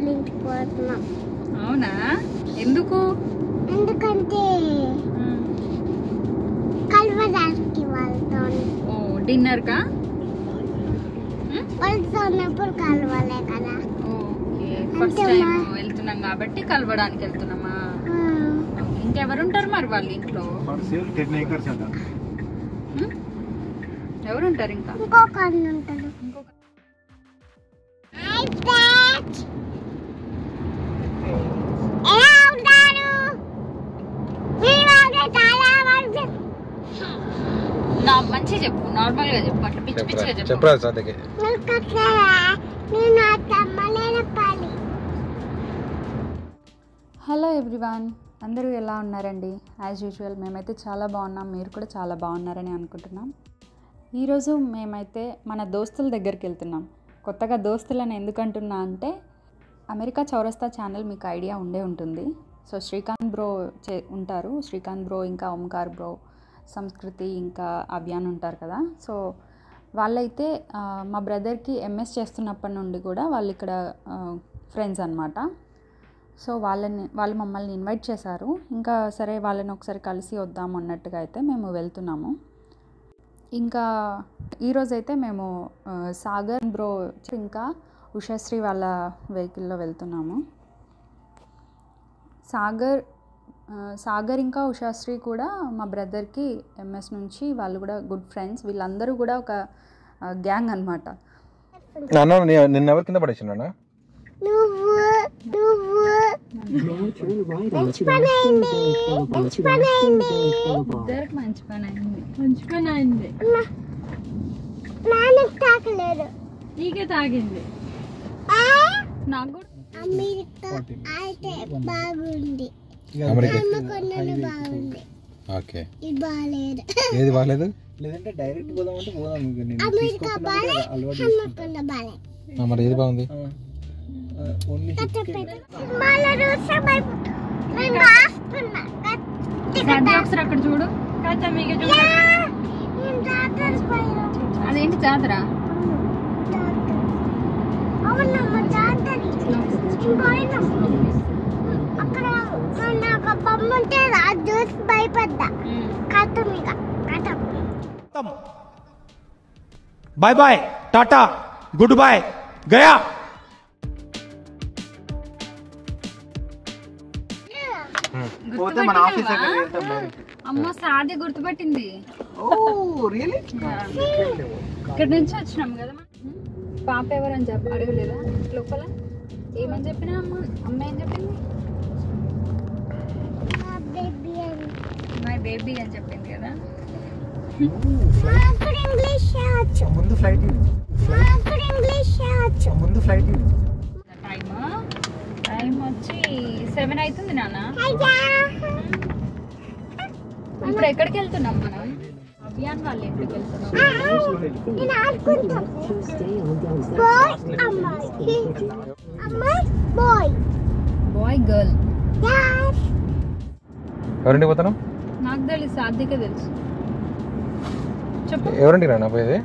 వాళ్ళ ఇంటికి పోతున్నాం. అవునా? ఎందుకు? ఎందుకంటే కలవడానికి వాళ్ళతో. ఓ డిన్నర్ కా? వాళ్ళతో ఉన్నప్పుడు కలవలే కదా. ఓకే ఫస్ట్ టైం వెళ్తున్నాం కాబట్టి కలవడానికి వెళ్తున్నామా? ఇంకెవరు ఉంటారు మరి వాళ్ళ ఇంట్లో? ఫర్ సేల్ టెన్ ఏకర్స్ అంట. ఉమ్? ఎవరు ఉంటారు ఇంకా? ఇంకొక అన్న ఉంటాడు. ఇంకొక హాయ్ ఫ్రెండ్స్ ఎలా ఉన్నారు మీరు చాలా మంది నా మంచి చెప్పు నార్మల్గా చెప్పు అట్లా పిచ్చి పిచ్చిగా చెప్పు. చెప్పరా సాధ్యకి? మీకు నేను ఆ తమ్మలేనపాలి హలో ఎవ్రీవాన్ అందరూ ఎలా ఉన్నారండి? యాజ్ యూజువల్ మేమైతే చాలా బాగున్నాం మీరు కూడా చాలా బాగున్నారని అనుకుంటున్నాం. ఈరోజు మేమైతే మన దోస్తుల దగ్గరికి వెళ్తున్నాం. కొత్తగా దోస్తులని ఎందుకు అంటున్నా అంటే అమెరికా చౌరస్తా ఛానల్ మీకు ఐడియా ఉండే ఉంటుంది. సో శ్రీకాంత్ బ్రో చే ఉంటారు. శ్రీకాంత్ బ్రో ఇంకా ఓంకార్ బ్రో సంస్కృతి ఇంకా అభియాన్ ఉంటారు కదా. సో వాళ్ళైతే మా బ్రదర్కి ఎంఎస్ చేస్తున్నప్పటి నుండి కూడా వాళ్ళు ఇక్కడ ఫ్రెండ్స్ అనమాట సో వాళ్ళని వాళ్ళు మమ్మల్ని ఇన్వైట్ చేశారు. ఇంకా సరే వాళ్ళని ఒకసారి కలిసి వద్దాం అన్నట్టుగా అయితే మేము వెళ్తున్నాము. ఇంకా ఈరోజైతే మేము సాగర్ బ్రో ఇంకా ఉషాశ్రీ వాళ్ళ వెహికల్లో వెళ్తున్నాము. సాగర్ సాగర్ ఇంకా ఉషాశ్రీ కూడా మా బ్రదర్కి ఎంఎస్ నుంచి వాళ్ళు కూడా గుడ్ ఫ్రెండ్స్. వీళ్ళందరూ కూడా ఒక గ్యాంగ్ అనమాట నాన్న నీ- నిన్న ఎవరు కింద పడేసిండ నువ్వు నువ్వు. మంచి పని అయింది. మంచి పని అయింది ఇద్దరికి మంచి పని అయింది. మంచి పని అయింది. నాన్నకు తాకలేదు. నీకే తాగింది. ఆ? నాకు కూడా అమెరికా అయితే బాగుంది. అమెరికా అమ్మ కొన్నది బాగుంది. ఓకే. ఇది బాగాలేదు. ఏది బాగలేదు? లేదంటే డైరెక్ట్ పోదామంటే పోదాం అలవాటు మరి ఏది బాగుంది? ఒకసారి అక్కడ చూడు. అదేంటి జాతర? అక్కడ నాకు బొమ్మ ఉంటే చూసి భయపడ్డా. కథం ఇక కథం bye bye tata good bye గయా. పోతే మన ఆఫీస్ అమ్మో సాది గుర్తుపెట్టింది. ఇక్కడ నుంచి వచ్చినాం కదా పాప ఎవరని చెప్ప అడగలేదా? లోపల? ఏమని చెప్పినా అమ్మ? అమ్మ ఏం చెప్పింది? మై బేబీ అని చెప్పింది కదా. ముందు ఫ్లైట్ ముందు ఫ్లైట్ టైమ్ టైం వచ్చి సెవెన్ అవుతుంది నాన్న. ఇప్పుడు ఎక్కడికి వెళ్తున్నాం మనం? అభియాన్ వాళ్ళు ఎక్కడికి వెళ్తున్నాం బాయ్ గర్ల్ యాస్ ఎవరింటికి పోతాను నాకు తెలుసు సాధ్యకే తెలుసు. చెప్పు. ఎవరింటికి రానా పోయేది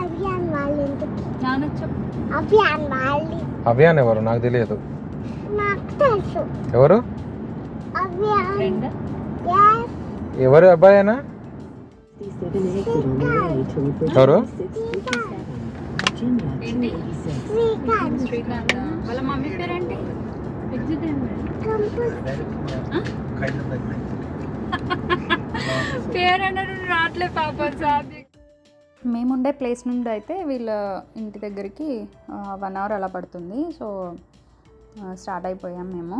అభియాన్ వాళ్ళ ఇంటికి నాన్నకు చెప్పు. అభియాన్ వాళ్ళ. అభియాన్ ఎవరు? నాకు తెలియదు. నాకు తెలుసు. ఎవరు? అభియాన్. ఎవరు అబ్బాయి అయినా ఎవరు? శ్రీకాంత్. వాళ్ళ మమ్మీ పేరేంటి? ఎగ్జిట్ పేరు అన్నారు రావట్లే పాప సాధ్య మేముండే ప్లేస్ నుండి అయితే వీళ్ళ ఇంటి దగ్గరికి వన్ అవర్ అలా పడుతుంది. సో స్టార్ట్ అయిపోయాం మేము.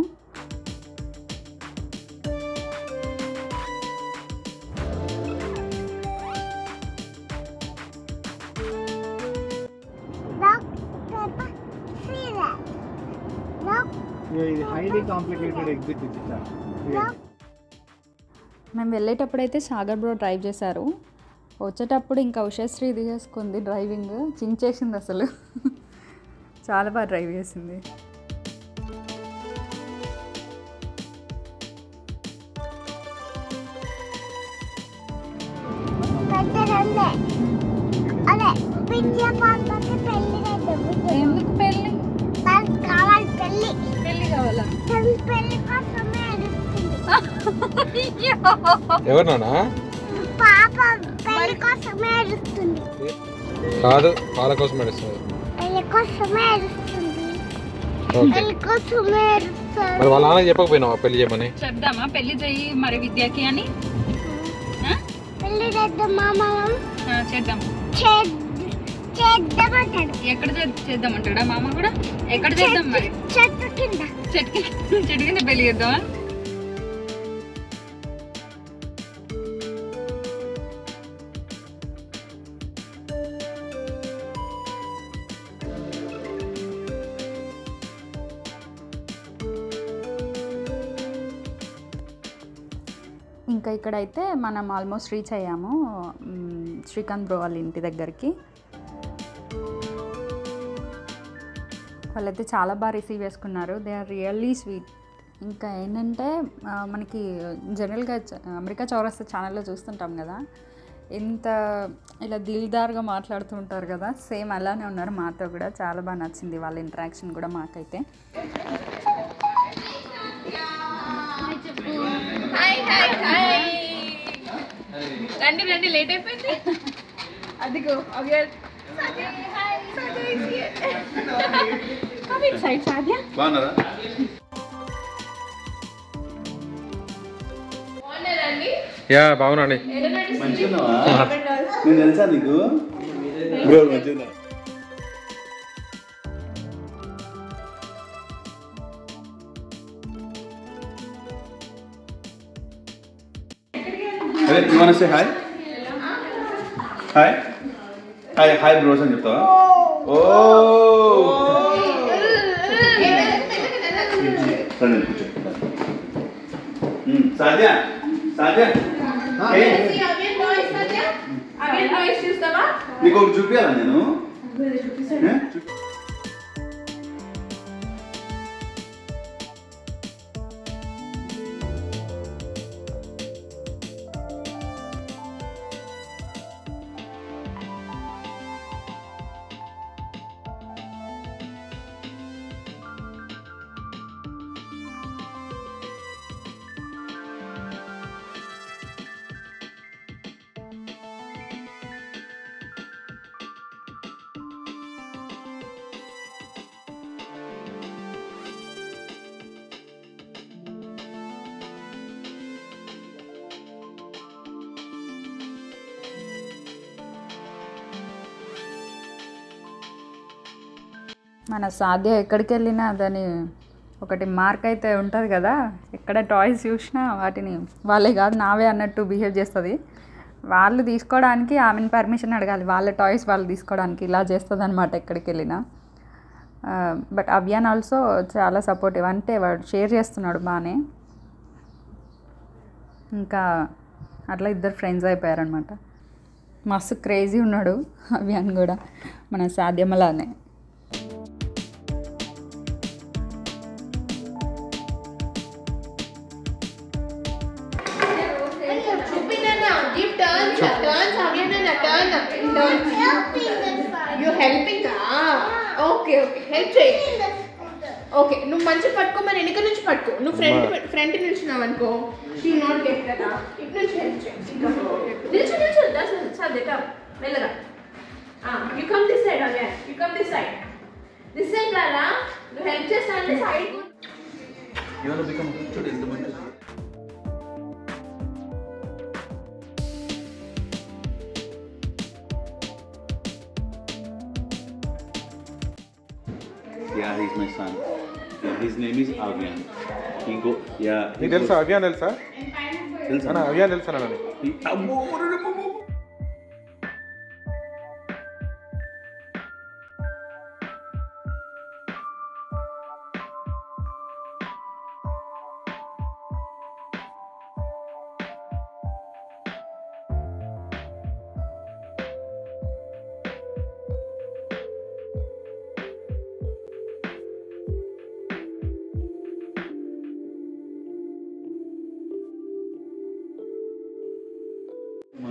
ఇది హైలీ కాంప్లికేటెడ్ ఎగ్జిట్ ఇది మేము వెళ్ళేటప్పుడు సాగర్ బ్రో డ్రైవ్ చేశారు. వచ్చేటప్పుడు ఇంకా ఉషశ్రీ తీసేసుకుంది డ్రైవింగ్. చించేసింది అసలు. చాలా బాగా డ్రైవ్ చేసింది. ఎవరు నానా పాప పెళ్ళి కోసమే అడుస్తుంది కాదు పాల కోసం మరి వాళ్ళ నాన్న చెప్పకపోయినావా పెళ్ళి చేయమని? చెప్దామా? పెళ్ళి చెయ్యి మరి విద్యకి అని? పెళ్ళి చేద్దాం చేద్దాం. ఎక్కడ చే- చేద్దామంటాడా మామ కూడా? ఎక్కడ చేద్దాం మరి? చెట్టు కింద చెట్టు కింద పెళ్ళి చేద్దామా? ఇక్కడైతే మనం ఆల్మోస్ట్ రీచ్ అయ్యాము శ్రీకాంత్ బ్రో వాళ్ళ ఇంటి దగ్గరికి. వాళ్ళైతే చాలా బాగా రిసీవ్ చేసుకున్నారు. They are really sweet. ఇంకా ఏంటంటే మనకి జనరల్గా అమెరికా చౌరస్తా ఛానల్లో చూస్తుంటాం కదా ఇంత ఇలా దిల్దార్గా మాట్లాడుతూ ఉంటారు కదా సేమ్ అలానే ఉన్నారు మాతో కూడా. చాలా బాగా నచ్చింది వాళ్ళ ఇంటరాక్షన్ కూడా మాకైతే. రండి రండి లేట్ అయిపోయింది. అదిగో అవి సైడ్ సాధ్య బాగున్నారా? యా బాగున్నాండి మంచిగా నేను తెలుసా నీకు? బ్రో మంచిగా అదే you want say hi hi hi hi bros అని చెప్తావా ఓ రండి కూర్చో సాధ్య సాధ్య నీకు ఒకటి చూపించాలా నేను ఏ? చూ- మన సాధ్య ఎక్కడికి వెళ్ళినా దాని ఒకటి మార్క్ అయితే ఉంటుంది కదా. ఎక్కడ టాయ్స్ చూసినా వాటిని వాళ్ళే కాదు నావే అన్నట్టు బిహేవ్ చేస్తుంది. వాళ్ళు తీసుకోవడానికి ఆమెను పర్మిషన్ అడగాలి. వాళ్ళ టాయ్స్ వాళ్ళు తీసుకోవడానికి ఇలా చేస్తుంది అనమాట ఎక్కడికి వెళ్ళినా బట్ అవ్యాన్ ఆల్సో చాలా సపోర్టివ్. అంటే వాడు షేర్ చేస్తున్నాడు బాగానే ఇంకా అట్లా ఇద్దరు ఫ్రెండ్స్ అయిపోయారనమాట మస్తు క్రేజీ ఉన్నాడు అవ్యాన్ కూడా. మన సాధ్యమలానే. Okay. Help చేయి ఓకే నువ్వు మంచి పట్టుకో మరి వెనక నుంచి పట్టుకో. నువ్వు ఫ్రంట్ ఫ్రంట్ నిల్చున్నావు అనుకో. షీ నాట్ గెట్ కదా ఇటు నుంచి హెల్ప్ చేయి. నిల్చు నిల్చు సాధ్య కమ్ మెల్లగా you come this side again you come this side this side లాలా నువ్వు హెల్ప్ చేస్తానంటే సైడ్ చూడు ఎంత మంచిది Yeah, he's my son. Yeah, his name is Avian. He go. Yeah. He he tells goes, Avyan, Elsa. Elsa. Anna, Avyan, Elsa, Anna. He, oh,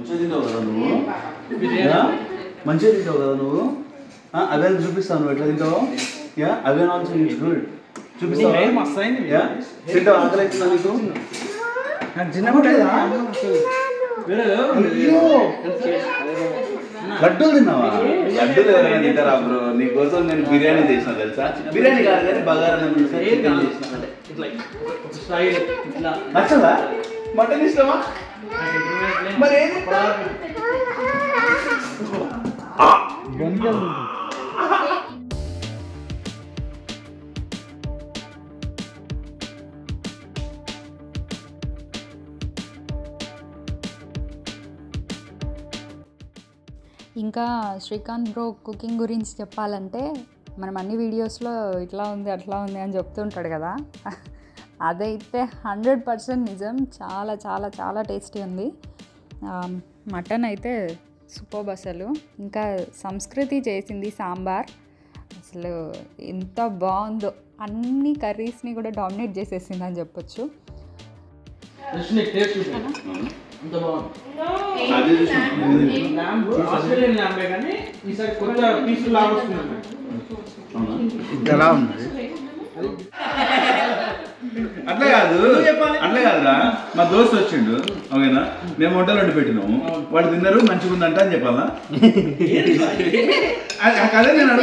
మంచిగా తింటావు కదా నువ్వు? Yeah? మంచిగా తింటావు కదా నువ్వు? అవేన్ చూపిస్తావు నువ్వు ఎట్లా తింటావు. Yeah Avyan also it's good చూపిస్తావా? తింటావా? ఆకలి అవుతుందా నీకు? లడ్డూలు తిన్నావా? లడ్డూలు ఎవరైనా తింటారా బ్రో? నీకోసం నేను బిర్యానీ చేసిన తెలుసా? బిర్యానీ కాదు కానీ బగారా చికెన్ చేసిన. నచ్చదా? మటన్ ఇష్టమా. మరి ఇంకా శ్రీకాంత్ బ్రో కుకింగ్ గురించి చెప్పాలంటే మనం అన్ని వీడియోస్లో ఇట్లా ఉంది అట్లా ఉంది అని చెప్తుంటాడు కదా. అదైతే హండ్రెడ్ పర్సెంట్ నిజం. చాలా చాలా చాలా టేస్టీ ఉంది. మటన్ అయితే సూపర్ అసలు. ఇంకా సంస్కృతి చేసింది సాంబార్. అసలు ఎంత బాగుందో. అన్ని కర్రీస్ని కూడా డామినేట్ చేసేసింది అని చెప్పొచ్చు. ఎలా ఉంది? అట్లా కాదు. అట్లా కాదురా. మా దోస్త్ వచ్చిండు ఓకేనా? మేము వంటలు వండి పెట్టినాము. వాడు తిన్నారు మంచిగా ఉందంట అని చెప్పాలా? అది- అదే నేను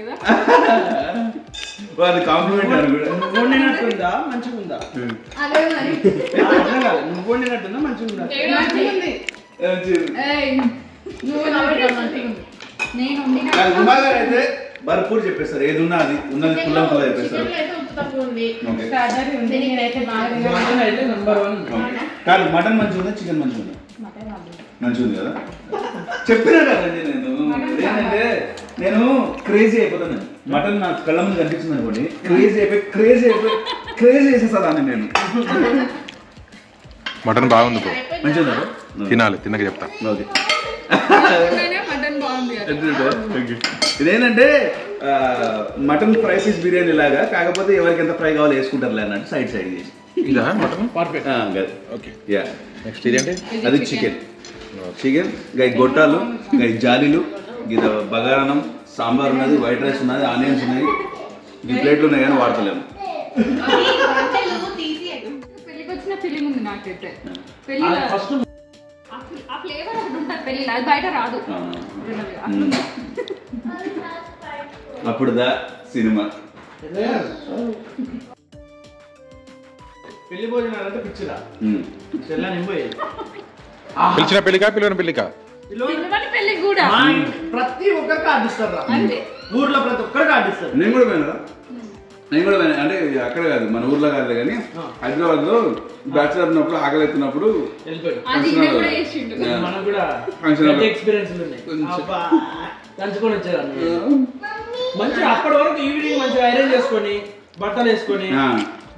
కదా. వాడి కాంప్లిమెంట్ అడుగు నువ్వు వండినట్టుందా? మంచిగా ఉందా? అట్లా కాదు. నువ్వు వండినట్టుందా? మంచిగా ఉందా? నేను అయితే భర్పూర్ చెప్పేస్తారు. ఏది ఉన్నా అది ఉన్నది కుల్లం కుల్ల చెప్పేస్తారు. ఓకే. మటన్ అయితే నెంబర్ వన్ ఓకే. కాదు మటన్ మంచిగా ఉందా చికెన్ మంచిగా ఉందా? మంచిగా ఉంది కదా? చెప్పినా కదండి నేను. ఏంటంటే నేను క్రేజీ అయిపోతాను. మటన్ నా కళ్ళ ముందు కనిపించింది అనుకోండి. క్రేజీ అయిపోయి క్రేజీ అయిపోయి క్రేజీ చేసేసాదాన్ని నేను. మటన్ బాగుంది మంచిగా ఉందా? తినాలి తినక చెప్తా. ఓకే. ఇదేంటంటే మటన్ ఫ్రై పీస్ బిర్యానీ లాగా కాకపోతే ఎవరికి ఎంత ఫ్రై కావాలో వేసుకుంటారులే అన్నట్టు సైడ్ సైడ్ చేసి. ఇదా mutton? Perfect okay. Yeah. Next ఇదేంటి అది చికెన్ చికెన్ గై గొట్టాలు గై జాలీలు గిద బగారానం సాంబార్ ఉన్నది వైట్ రైస్ ఉన్నది ఆనియన్స్ ఉన్నాయి. ఈ ప్లేట్లు ఉన్నాయి కానీ వాడతలేము. పెళ్ళికి వచ్చిన ఫీలింగ్ ఉంది నాకైతే. ఫస్ట్ ఆ ఫ్లేవర్ ఒకటి ఉంటుంది పెళ్ళి అది బయట రాదు. అప్పుడు దా సినిమా. పెళ్ళి భోజనాలు అంటే పిచ్చిరా ఉమ్. చెల్లా నింపోయేది పిలిచిన పెళ్ళికి కూడా. మా ప్రతి ఒక్కరికి ఆడిస్తారు ఊర్లో ప్రతి ఒక్కరికి ఆడిస్తారు. నేను కూడా పోయినా నేను కూడా అంటే అక్కడ కాదు మన ఊర్లో కాదు కానీ హైదరాబాద్లో బ్యాచులర్ ఉన్నప్పుడు ఆకలి ఎత్తున్నప్పుడు వచ్చేదాన్ని మంచిగా అప్పటి వరకు ఈవినింగ్ మంచిగా ఐరన్ చేసుకొని బట్టలు వేసుకొని.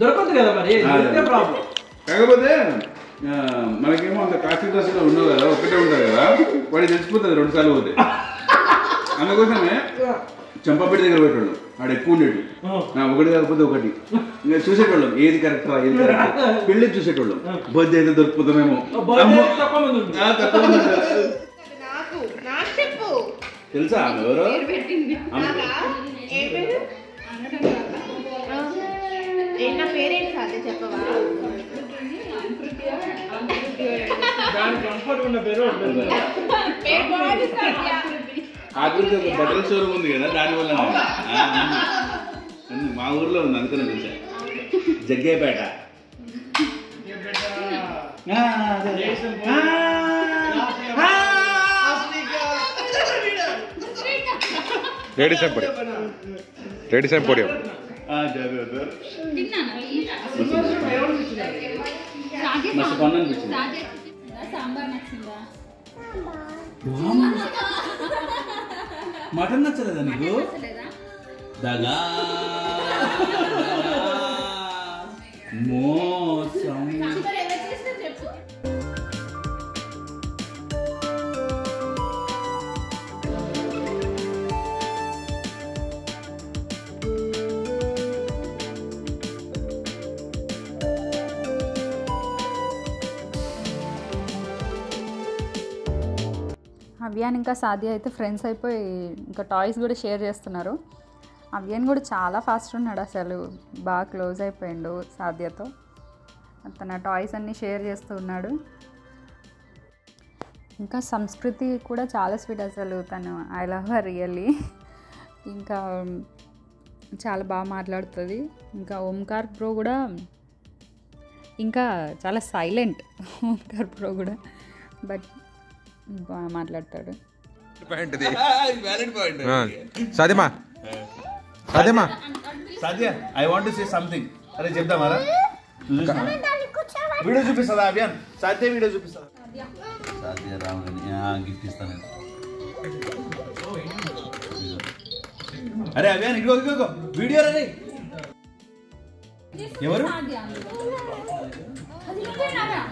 దొరకదు కదా మరి? ప్రాబ్లం కాకపోతే మనకేమో అంత కాఫీ దశలో ఉండవు కదా ఒకటే ఉంటుంది కదా. వాడికి తెలిసిపోతుంది రెండు సార్లు పోతే. అందుకోసమే చెంపపేట దగ్గర పెట్టాడు వాడు ఎక్కువ ఉండేటు. నా ఒకటి కాకపోతే ఒకటి. ఇంకా చూసేటోళ్ళం. ఏది కరెక్ట్ రా ఏది కరెక్ట్ పెళ్ళి చూసేటోళ్ళం. బర్త్డే అయితే చెప్పు. తెలుసా? ఆమె ఎవరు? దాని కంఫర్ట్ ఉన్న పేరు ఆకృతి ఒక బట్టల షోరూమ్ ఉంది కదా దాని వల్ల మా ఊర్లో ఉంది అందుకనే తెలుసా Jaggepeta ladies emporium ladies emporium. మస్తు అనిపించింది సాంబార్. నచ్చిందా? మటన్ నచ్చలేదా నీకు? దగా మోసం అవ్యాన్ ఇంకా సాధ్య అయితే ఫ్రెండ్స్ అయిపోయి ఇంకా టాయ్స్ కూడా షేర్ చేస్తున్నారు. అవ్యాన్ కూడా చాలా ఫాస్ట్ ఉన్నాడు అసలు. బాగా క్లోజ్ అయిపోయిండు సాధ్యతో. తన టాయ్స్ అన్నీ షేర్ చేస్తూ ఉన్నాడు. ఇంకా సంస్కృతి కూడా చాలా స్వీట్ అసలు. తను ఐ లవ్ హర్ రియల్లీ ఇంకా చాలా బాగా మాట్లాడుతుంది. ఇంకా ఓంకార్ ప్రో కూడా ఇంకా చాలా సైలెంట్ ఓంకార్ బ్రో కూడా. బట్ మాట్లాడతాడు. సాధ్యమా? సాధ్యమా? సాధ్య. ఐ వాంట్ సే సంథింగ్ అరే చెప్దామారా వీడియో చూపిస్తుందా అభియాన్? సాధ్య వీడియో చూపిస్తుందా సాధ్య రామని గిఫ్ట్ ఇస్తాను. అరే అభియాన్ ఇదిగో ఇదిగో. వీడియో రే ఎవరు?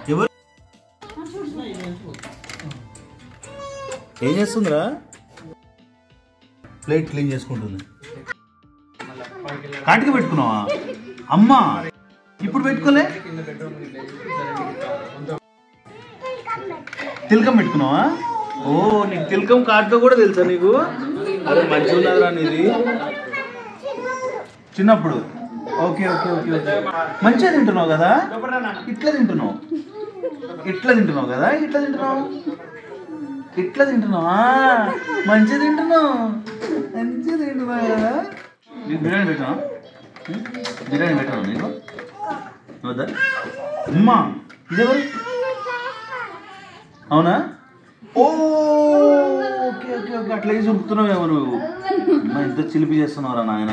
ఎవరు? ఏం చేస్తుందిరా? ప్లేట్ క్లీన్ చేసుకుంటుంది. కాటికి పెట్టుకున్నావా? అమ్మా! ఇప్పుడు పెట్టుకోలే? తిలకం పెట్టుకున్నావా? ఓ నీకు తిలకం కాటుతో కూడా తెలుసా నీకు? అరే మంచిగా ఉన్నదిరా నీది. చిన్నప్పుడు. Okay okay okay okay. మంచిగా తింటున్నావు కదా? ఇట్లా తింటున్నావు. ఇట్లా తింటున్నావు కదా? ఇట్లా తింటున్నావు? ఇట్లా తింటున్నావా? మంచిగా తింటున్నావు. మంచిగా తింటున్నావు కదా? నీకు బిర్యానీ పెట్టాను బిర్యానీ పెట్టాను నీకు? వద్దా? అమ్మా ఇదేవరు? అవునా? Oh okay okay okay. అట్లా వేసి ఉరుకుతున్నావేమో నువ్వు? ఎంత చిలిపి చేస్తున్నావురా నాయన.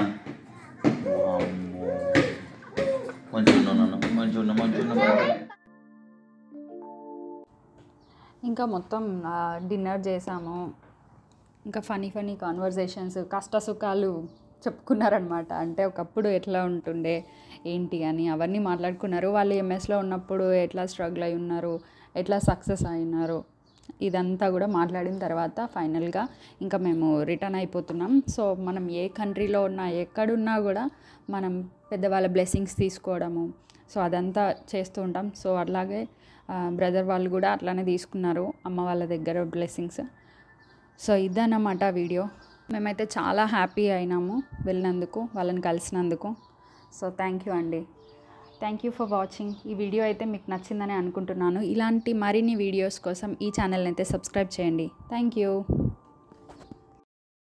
ఇంకా మొత్తం డిన్నర్ చేసాము. ఇంకా ఫనీ ఫనీ కాన్వర్జేషన్స్ కష్ట సుఖాలు చెప్పుకున్నారనమాట అంటే ఒకప్పుడు ఎట్లా ఉంటుండే ఏంటి అని అవన్నీ మాట్లాడుకున్నారు. వాళ్ళు ఎంఎస్లో ఉన్నప్పుడు ఎట్లా స్ట్రగుల్ అయి ఉన్నారు ఎట్లా సక్సెస్ అయినారు ఇదంతా కూడా మాట్లాడిన తర్వాత ఫైనల్గా ఇంకా మేము రిటర్న్ అయిపోతున్నాం. సో మనం ఏ కంట్రీలో ఉన్నా ఎక్కడున్నా కూడా మనం పెద్దవాళ్ళ బ్లెస్సింగ్స్ తీసుకోవడము సో అదంతా చేస్తూ ఉంటాం. సో అలాగే బ్రదర్ వాళ్ళు కూడా అట్లానే తీసుకున్నారు అమ్మ వాళ్ళ దగ్గర బ్లెస్సింగ్స్ సో ఇదన్నమాట వీడియో. మేమైతే చాలా హ్యాపీ అయినాము వెళ్ళినందుకు వాళ్ళని కలిసినందుకు. సో థ్యాంక్ యూ అండి. థ్యాంక్ యూ ఫర్ వాచింగ్ ఈ వీడియో అయితే మీకు నచ్చిందని అనుకుంటున్నాను. ఇలాంటి మరిన్ని వీడియోస్ కోసం ఈ ఛానల్ని అయితే సబ్స్క్రైబ్ చేయండి. Thank you